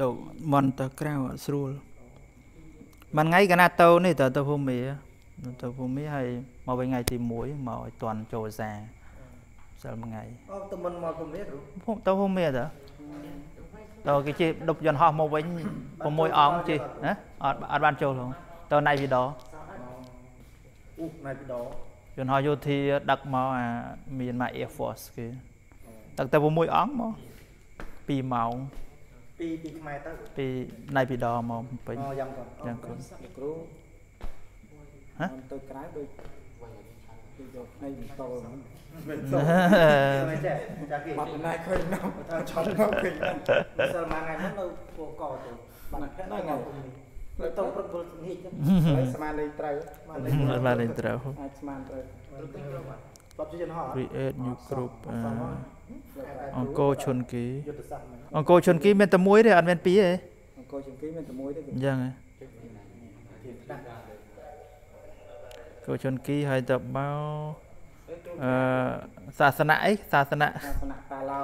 លោកមន់ទៅក្រៅអត់ស្រួលមួយថ្ងៃកណាទៅនេះទៅទៅភូមិទៅភូមិហើយមកវិញថ្ងៃទី1មកឲ្យតន់ចូលសាសិលមួយថ្ងៃអូតមិនមកពុំនេះគ្រូភូមិទៅភូមិទៅដល់គេជិះដប់យន្តហោះមកវិញ6អង្គជិះណាអត់អត់បានចូលហងទៅណៃវីដអ៊៊ូណៃពីដយន្តហោះយោធាដឹកមកអាមានមក Air Force គេដឹកតែ6អង្គមក2ម៉ោង ពីពីខ្មែរទៅពីណៃពីដមកពេញអូយ៉ាងគាត់យ៉ាងគាត់គ្រូហ៎មិនទៅក្រៅដូចដូចយកផ្នែកបន្តហ្នឹងមិនទៅមិនចេះចាគេបាត់ណែឃើញណាស់ថាឆត់ណាស់ឃើញណាស់សិលមួយថ្ងៃមុននៅពោកទៅបាត់ភ័ក្រដល់ថ្ងៃពុំនេះទៅទៅព្រឹកព្រឹកនេះចឹងហើយស្មានលេខត្រូវមកលេងអត់បានលេងត្រូវអាចស្មានត្រូវបាត់ជាយន្តហោះ create new group អ អង្គរឈុនគីយុទ្ធសាស្ត្រហ្នឹងអង្គរឈុនគីមានតែមួយទេអត់មានពីរទេអង្គជាងគេមានតែមួយទេគឺអញ្ចឹងហ៎អង្គរឈុនគីហើយទៅមកអឺសាសនាអីសាសនាសាសនាប៉ាឡោ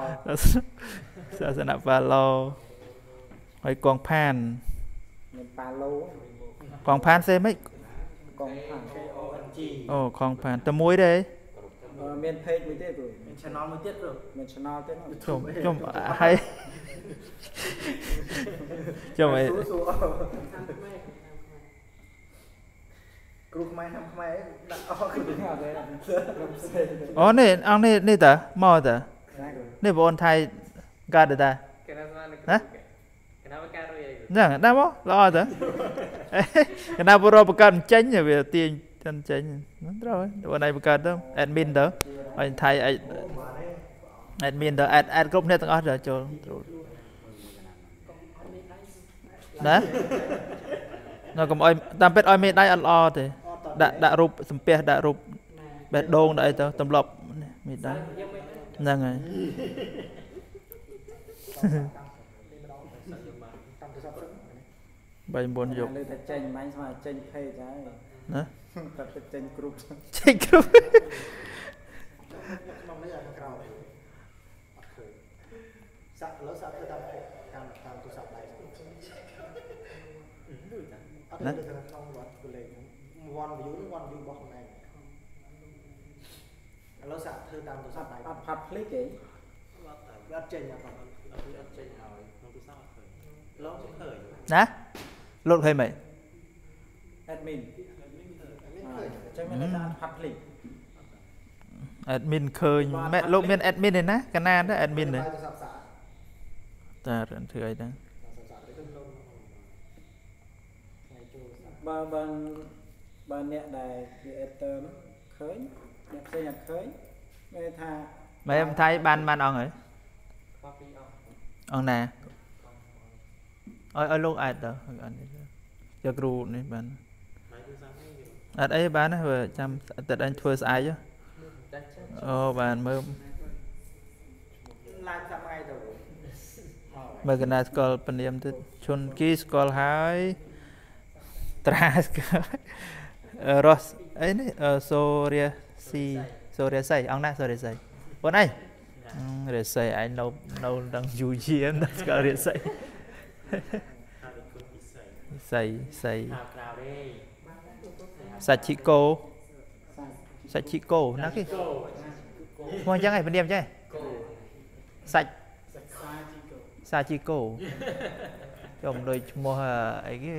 សាសនាបាឡូហើយកងផានមានប៉ាឡូកងផានសេមិចកងផាន KONG អូកងផានតែមួយទេអឺ មាន page មួយទេគ្រូមាន channel មួយទៀតគ្រូមាន channel ទេណាជុំជុំហើយជុំអីសួរសួរគ្រូខ្មែរហាំខ្មែរដាក់អស់គ្រូអត់ទេខ្ញុំផ្សេងទេអូនេះអង្គនេះនេះតាមកតាណាគ្រូនេះបងអូនថៃកើតទេតា Kenapa? Kenapa karo ya itu? ហ្នឹងដែរមកល្អតាកណាបរោបង្កើតមិនចេញទេវាទាញ ទៅចេញហ្នឹងត្រូវហើយបងឯងបង្កើតទៅ admin ទៅហើយថៃ admin ទៅ add add គ្រប់គ្នាទាំងអស់ទៅចូលចូលណានៅកុំអោយតាមពិតអោយមេដៃអត់ល្អទេដាក់ដាក់រូបសំពះដាក់រូបបេះដូងដាក់អីទៅទម្លាប់មេដៃហ្នឹងហើយបាយ9យកលើតែចេញមិញស្មើចេញ page ហើយណា តែទៅចេញគ្រប់ចេញគ្រប់ក្នុងនេះអាក្រោយអត់ឃើញសាក់ឥឡូវសាក់ទៅតាមតាមតាមទូរស័ព្ទដៃអត់ទេទៅក្នុងវត្តកលេង1 view 1 view របស់ខ្លួនឯងឥឡូវសាក់ធ្វើតាមទូរស័ព្ទដៃអត់ផាត់ភ្លេចទេវាអត់ចេញអត់អត់អត់ចេញហើយក្នុងទូរស័ព្ទអត់ឃើញឡងឃើញណាលុតឃើញមិន admin ឃើញអញ្ចឹងមានតែផាត់ភ្លេច admin ឃើញមែនលោកមាន admin ទេណាកាណាដែរ admin ទេទូរស័ព្ទសាក់តារនធ្វើអីហ្នឹងបើបើបើអ្នកដែល creator នោះឃើញអ្នកផ្សេងអត់ឃើញមានថាមែនថៃបានបានអង្គហើយអង្គណាឲ្យឲ្យលោកអាចទៅឲ្យអត់នេះយកគ្រូនេះបាន អត់អីបានណាបើចាំតែអញធ្វើស្អែកអូបានមើលឡើងតាមថ្ងៃទៅមើលកណាស្គាល់ពនាមទៅឈុនគីស្គាល់ហើយត្រាស្គាល់អឺរស់អីនេះអឺសូរិយាស៊ីសូរិយាស័យអង្គណាសូរិយាស័យបងអីរិយាស័យឯងនៅនៅដល់យូរយានស្គាល់រិយាស័យស័យស័យ Kau kau deh. សាច់ឈីកូសាច់ឈីកូណាគេឈ្មោះអញ្ចឹងឯងពនាមអញ្ចឹងឯងសាច់សាជីកូខ្ញុំដូចឈ្មោះអីគេ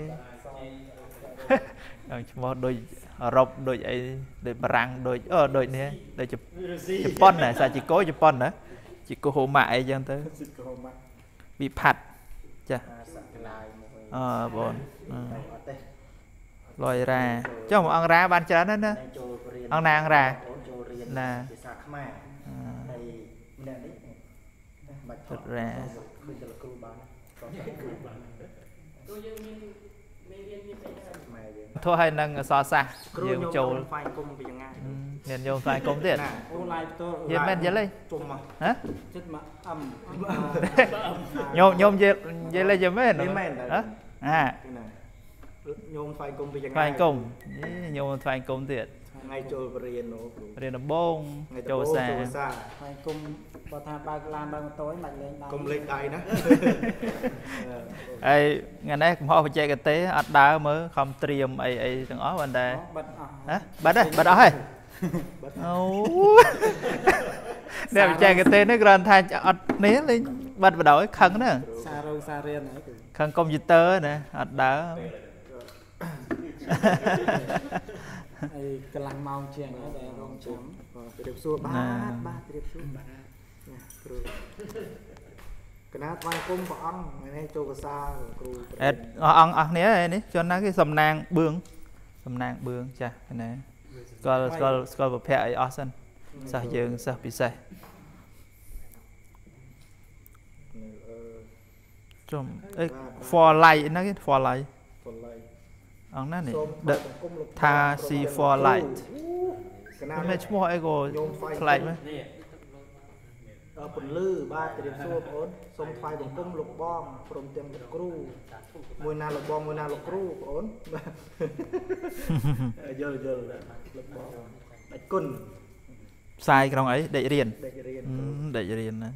ខ្ញុំឈ្មោះដូចអឺរ៉ុបដូចអីដូចបារាំងដូចអឺដូចនេះដូចជជប៉ុនណាសាជីកូជប៉ុនណាជីកូហូម៉ាអីចឹងទៅសិទ្ធិកុមារវិផាត់ចាអាសក្លាយមកវិញអឺបងអឺអត់ទេ លយរ៉ាចុះមកអង្គរ៉ាបានច្រើនណាស់ណាតែចូលរៀនអង្គណាអង្គរ៉ាអូនចូលរៀនណាភាសាខ្មែរអឺហើយម្នាក់នេះបាច់សុទ្ធរ៉ាឃើញតែលោកគ្រូបានក៏តែគ្រូបានខ្មែរយើងធោះឲ្យនឹងអសរសាស្ត្រគ្រូយើងខ្ញុំចូលហ្វាយគុំពីយ៉ាងណាមានយកផ្សាយគុំទៀតណាអូ live ផ្ទាល់យល់មែនយល់ទេជុំមកហ៎ចិត្តមកអឹមញោមញោមយល់យល់លេយល់មែនមិនមែនហ៎អាណា ញោមហ្វាយគុំពីយ៉ាងណាផ្សាយគុំញោមផ្សាយគុំទៀតណថ្ងៃចូលបរៀននោះគ្រូរៀនដំបូងថ្ងៃចូលភាសាចូលភាសាហើយគុំបើថាបើកឡានបើកម៉ូតូមិនបាច់លេងដៃកុំលេងដៃណាហើយថ្ងៃនេះកំហុសបច្ចេកទេសអត់ដើរមើលខំត្រៀមអីអីទាំងអស់បានតែបិទអស់ហ៎បាត់ហើយបាត់អស់ហើយបាត់អូអ្នកបច្ចេកទេសនេះគ្រាន់តែអត់នេះលេងបាត់បដោយខឹងណាសាររូវសាររៀនហ្នឹងគឺខឹងកុំព្យូទ័រណាអត់ដើរ ហើយកន្លះម៉ោងជាងហើយដែលរងចាំបាទជម្រាបសួរបាទបាទជម្រាបសួរបាទណាគ្រូកណាថ្វាយគុំព្រះអង្គថ្ងៃនេះចូលភាសាគ្រូអេតអស់អង្គអស់គ្នាឯនេះជនណាគេសំណាងបឿងសំណាងបឿងចាស់ណាស្គាល់ស្គាល់ស្គាល់ប្រភពអីអស់សិនសិស្សយើងសិស្សពិសេសអឺចំអី for light ហ្នឹងគេ for light បល័យ អង្គណានេះសូមដឹបង្គំលោកថា C for light កណាមិនឈ្មោះអីក៏ប្លែកមែនអឺពន្លឺបាទជម្រាបសួរបងអូនសូមថ្វាយបង្គំលោកបងព្រមទាំងលោកគ្រូមួយណាលោកបងមួយណាលោកគ្រូបងអូនបាទយល់យល់លោកបងដាច់គុណផ្សាយក្នុងអីដេករៀនដេករៀនហឹគ្រូមដេករៀនណា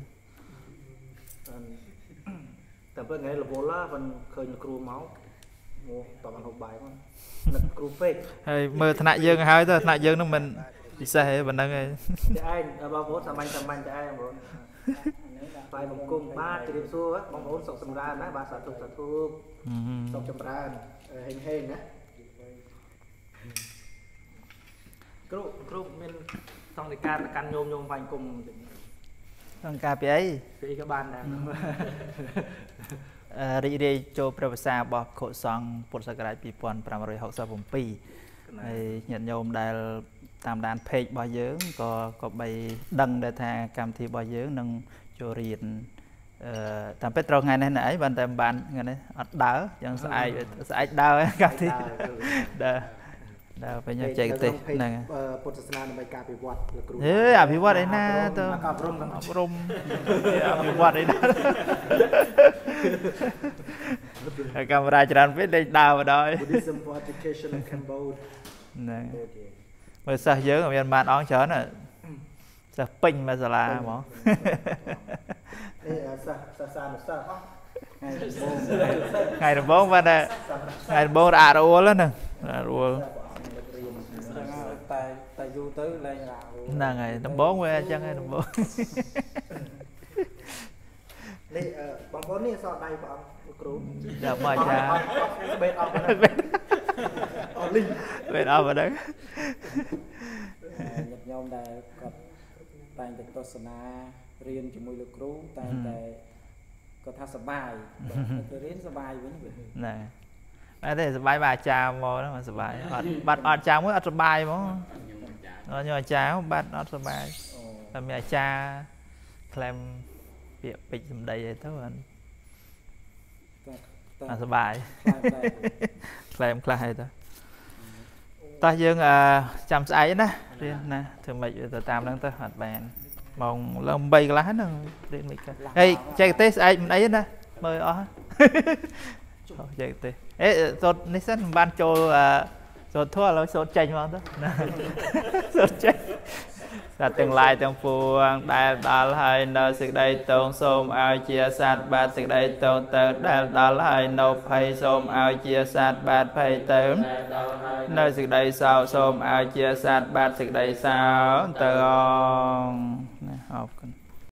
តែពេលថ្ងៃរវល់ឡាមិនឃើញលោកគ្រូមកមក តោះហូបបាយមកនឹកគ្រូពេកហើយមើលថ្នាក់យើងហើយទៅថ្នាក់យើងនោះមិនពិសេសទេប៉ុណ្ណឹងឯងតែឯងបងប្អូនសាមញ្ញសាមញ្ញតែឯងបងប្អូនបាយបង្គំបាទជម្រាបសួរបងប្អូនសុខសម្រើនណាបាទសាធុសាធុសុខចម្រើនហេងហេងណាគ្រូគ្រូមានសង្ឃិការទៅកាន់ញោមញោមបាញ់គុំសង្ឃការពីអីពីអីក៏បានដែរ រីករាយចូលព្រះភាសារបស់ខុសង្ឃពុទ្ធសករាជ2567ហើយញាតិញោមដែលតាមដាន page របស់យើងក៏ក៏បីដឹងដែរថាកម្មវិធីរបស់យើងនឹងចូលរៀនអឺតាមពិតត្រូវថ្ងៃនេះណែអីបានតែមិនបានថ្ងៃនេះអត់ដើរយ៉ាងស្អែកស្អែកដើរកម្មវិធីដើរ ដើរពេញចែកទេសហ្នឹងហើយពុទ្ធសាសនាដើម្បីការពិវត្តលោកគ្រូហេអភិវឌ្ឍអីណាទៅអប់រំទាំងអប់រំអភិវឌ្ឍអីណាហើយកាមេរ៉ាច្រើនពេកលេងដើរមកដល់ Buddhism for Education in Cambodia ហ្នឹងមើលសិស្សយើងអត់មានបានអង្គច្រើនណាសិស្សពេញមកសាលាហ្មងនេះសាសសាសានុសិស្សអស់ថ្ងៃដំបូងថ្ងៃដំបូងបានតែថ្ងៃដំបូងរអាក់រអួលហ្នឹងរអាក់រអួលចឹងហើយ តែតែយូរទៅលែងរ៉ាវហ្នឹងហើយដំបូងវាអញ្ចឹងហើយដំបូងនេះអឺបងប្អូននេះសរដៃព្រះអង្គលោកគ្រូដល់មកអាចារ្យស្បេតអស់ហ្នឹងអស់លីងពេលអស់មកដល់ញាតិញោមដែលគាត់តែងតែទស្សនារៀនជាមួយលោកគ្រូតែងតែគាត់ថាសប្បាយទៅរៀនសប្បាយវិញវា ហ្នឹងតែតែសប្បាយបាទអាចារ្យមកហ្នឹងមិនសប្បាយអត់បាត់អត់អាចារ្យមួយអត់សប្បាយហ្មងអត់ញោមអាចារ្យបាត់អត់សប្បាយអូតែមានអាចារ្យក្លែមពាក្យពេចន៍សម្ដីអីទៅអត់តែតែអត់សប្បាយតែក្លែមខ្លះអីទៅតោះយើងអឺចាំស្អែកណារៀនណាធ្វើម៉េចទៅតាមហ្នឹងទៅអត់បានម៉ោងឡើង8កន្លះហ្នឹងរៀនមិនកើតហើយចេះទេសស្អែកមិនអីទេណាមើលអស់ អូចេះទេសអេសូត្រនេះសិនមិនបានចូលអឺសូត្រធัวឥឡូវសូត្រចេញមកទៅណាសូត្រចេញសត្វទាំងឡាយទាំងពួងដែលដល់ហើយនៅសេចក្តីតងសូមឲ្យជាសត្វបាទសេចក្តីតងទៅដែលដល់ហើយនៅភ័យសូមឲ្យជាសត្វបាទភ័យទៅនៅសេចក្តីសោកសូមឲ្យជាសត្វបាទសេចក្តីសោកទៅអង